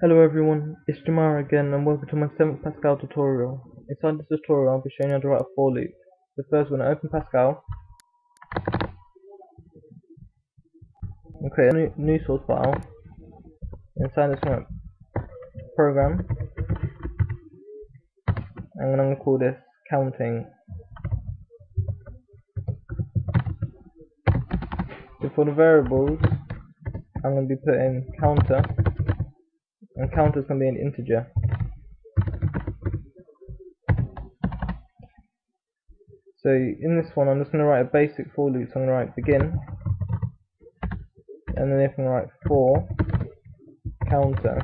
Hello everyone, it's Jamara again and welcome to my 7th Pascal tutorial. Inside this tutorial I'll be showing you how to write a for loop. So first we're going to open Pascal and create a new, new source file. Inside this one program and I'm going to call this counting. So for the variables I'm going to be putting counter and counters can be an integer. So in this one I'm just going to write a basic for loop, so I'm going to write begin. And then if I'm going to write for counter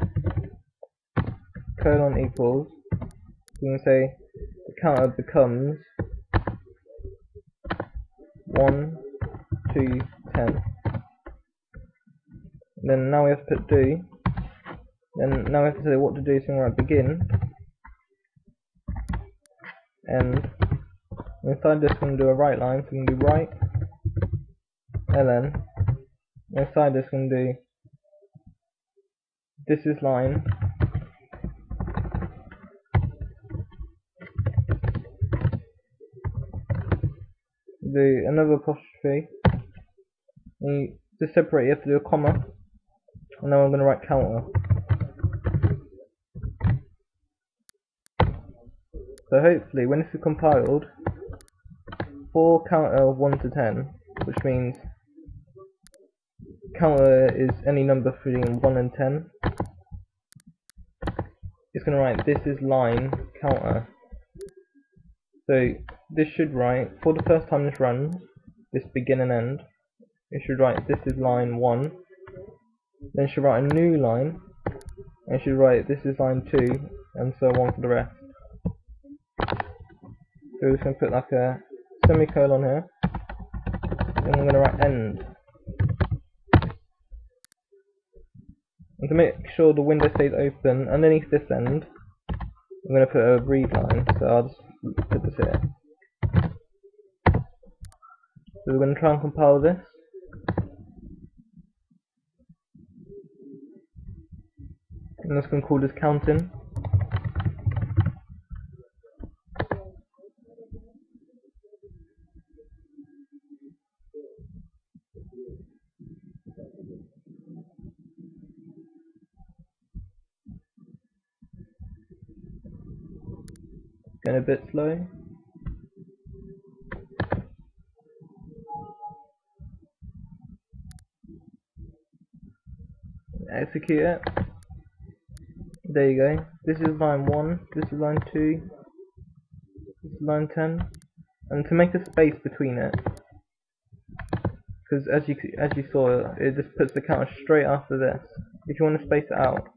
colon equals you can say the counter becomes 1, 2, 10 and then now we have to put do then now I have to say what to do, so we're going begin, and inside this we're going to do a write line, so we're going to do write, ln, inside this we're going to do this is line, do another apostrophe, and to separate you have to do a comma, and now I'm going to write counter. So hopefully when this is compiled, for counter 1 to 10, which means counter uh, is any number between 1 and 10, it's going to write this is line counter. So this should write, for the first time this runs, this begin and end, it should write this is line 1, then it should write a new line, and it should write this is line 2, and so on for the rest. So we're going to put like a semicolon here. And I'm going to write end. And to make sure the window stays open, underneath this end, I'm going to put a read line. So I'll just put this here. So we're going to try and compile this. And this going to call this counting. Going a bit slow. Execute it. There you go. This is line 1, this is line 2, this is line 10. And to make a space between it, because as you as you saw, it just puts the counter straight after this. If you want to space it out,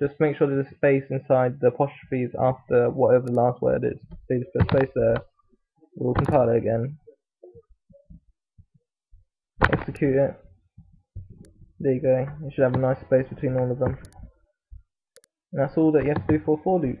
just make sure there's a space inside the apostrophes after whatever the last word is. So you just put a space there. We'll compile it again. Execute it. There you go. You should have a nice space between all of them. And that's all that you have to do for a for loop.